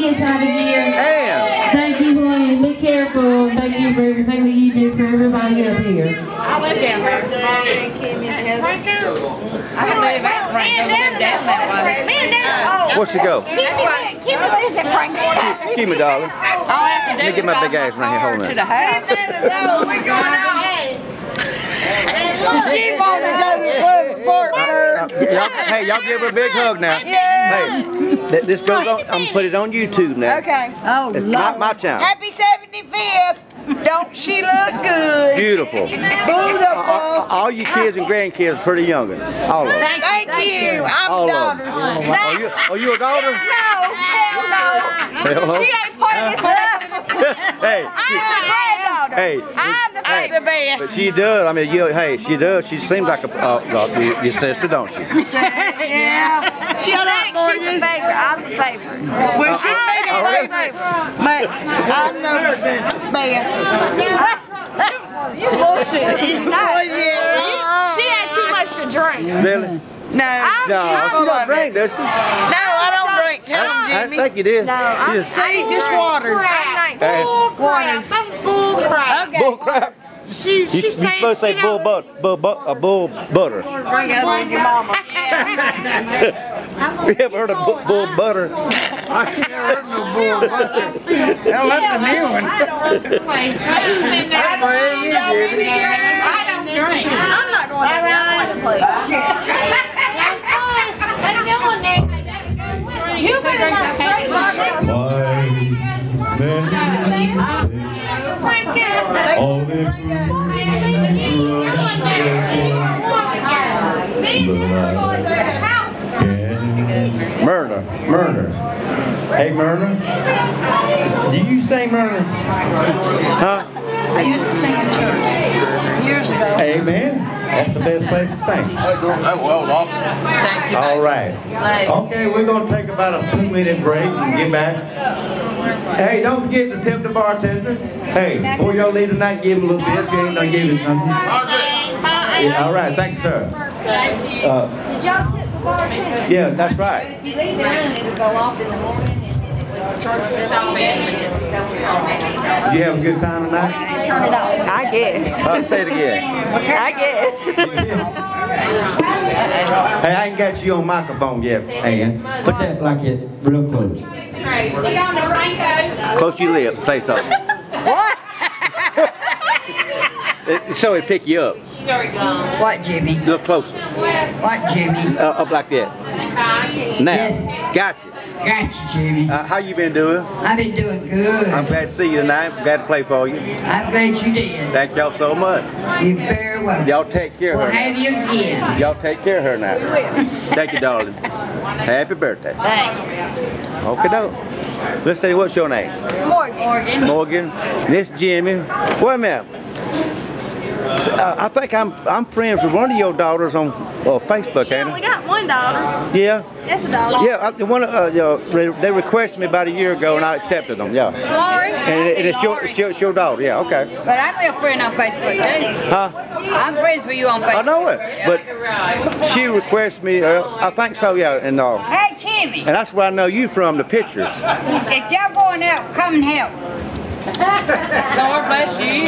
gets out of here. And Thank you, honey. Be careful. Thank you for everything that you do for everybody up here. I live down there. I don't live at Frank, I live down that way. Man, that's, oh, where she go? Kimmy lives in Franklin. Give me, darling. All I have to do Let me get my drive big ass right here, hold on. To the house. we going out. She want to go to Club Partner. Hey, y'all give her a big hug now. Yeah. Hey, th- this goes on. I'm gonna put it on YouTube now. Okay. Oh, It's not my channel. Happy 75th. Don't she look good? Beautiful. Beautiful. All, all you kids and grandkids are pretty young. ones. All of them. Thank, you. I'm All a of daughter. them. Are you, are you a daughter? No, hell no. Hell, She ain't part of this family. hey, I'm the granddaughter. hey. I'm the, hey, the best. But she does. I mean, you, hey, she does. She seems like a uh, your, your sister, don't she? yeah. Shut up, She's the favorite, I'm the favorite. Well, she made it Oh, really? favorite. But I'm the best. You bullshit. Oh, yeah. She had too much to drink. Really? No. No, she don't drink, does she? No, I don't drink. Tell I them, didn't think you did. No, I'm- just- See, just water. Hey, Water. That's bull crap. bull crap. She, she you're saying, supposed to say bull know, butt, bull, butt, a uh, bull butter. Bring up with your mama. you ever heard of bull, bull butter? Hell, that's a new one. I don't drink. I'm not going to that place. You better not drink. All the Myrna. Myrna. Hey, Myrna. Do you sing Myrna? Huh? I used to sing in church years ago. Amen. That's the best place to sing. That was awesome. Thank you. All right. Okay, we're going to take about a two-minute break and get back. Hey, don't forget to tip the bartender. Hey, before y'all leave tonight, give him a little bit. You ain't gonna give him something. Yeah, all right, thank you, sir. Uh, Did y'all tip the bartender? Yeah, that's right. If you leave it it'll go off in the morning and the church fills up. Did you have a good time tonight? Turn it off. I guess. Uh, say it again. I guess. Hey, I ain't got you on microphone yet, Ann. Put that like it real close. See on the Francos. Close your lips. Say something. What? It- So it pick you up. She's already gone. What, Jimmy? Look closer. What, Jimmy? Uh, up like that. Now. Yes. Gotcha. Gotcha, Jimmy. Uh, how you been doing? I've been doing good. I'm glad to see you tonight. Glad to play for you. I'm glad you did. Thank y'all so much. You very well. Y'all take care of We'll her. have you again. Y'all take care of her now. Thank you, darling. Happy birthday. Thanks. Okay, doke. Let's say, what's your name? Morgan. Morgan. Morgan. This Jimmy. Wait a minute. So, uh, I think I'm I'm friends with one of your daughters on uh, Facebook, She ain't only I? got one daughter. Yeah. That's a daughter. Yeah, I, one, of, uh, you know, they, they requested me about a year ago and I accepted them, yeah. Lori. And it, it's, your, it's, your, it's your daughter, yeah, okay. But I'm your friend on Facebook, too. Huh? I'm friends with you on Facebook. I know it, but she requested me, uh, I think so, yeah, and uh, Hey, Kimmy, and that's where I know you from, the pictures. if y'all going out, come and help. Lord bless you.